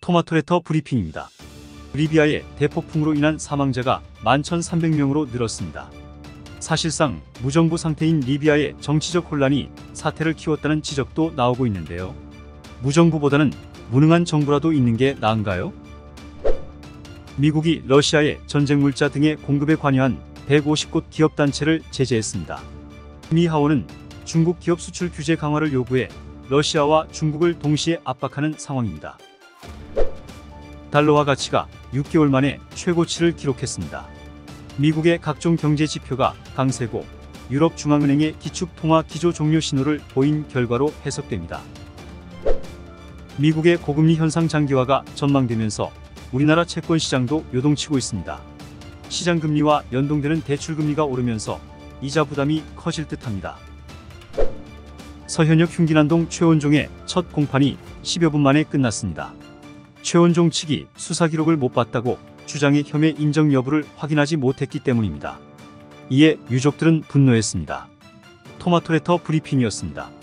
토마토레터 브리핑입니다. 리비아의 대폭풍으로 인한 사망자가 11,300명으로 늘었습니다. 사실상 무정부 상태인 리비아의 정치적 혼란이 사태를 키웠다는 지적도 나오고 있는데요. 무정부보다는 무능한 정부라도 있는 게 나은가요? 미국이 러시아의 전쟁 물자 등의 공급에 관여한 150곳 기업 단체를 제재했습니다. 미 하원은 중국 기업 수출 규제 강화를 요구해 러시아와 중국을 동시에 압박하는 상황입니다. 달러화 가치가 6개월 만에 최고치를 기록했습니다. 미국의 각종 경제 지표가 강세고 유럽 중앙은행의 기축 통화 기조 종료 신호를 보인 결과로 해석됩니다. 미국의 고금리 현상 장기화가 전망되면서 우리나라 채권 시장도 요동치고 있습니다. 시장 금리와 연동되는 대출 금리가 오르면서 이자 부담이 커질 듯합니다. 서현역 흉기난동 최원종의 첫 공판이 10여 분 만에 끝났습니다. 최원종 측이 수사 기록을 못 봤다고 주장의 혐의 인정 여부를 확인하지 못했기 때문입니다. 이에 유족들은 분노했습니다. 토마토레터 브리핑이었습니다.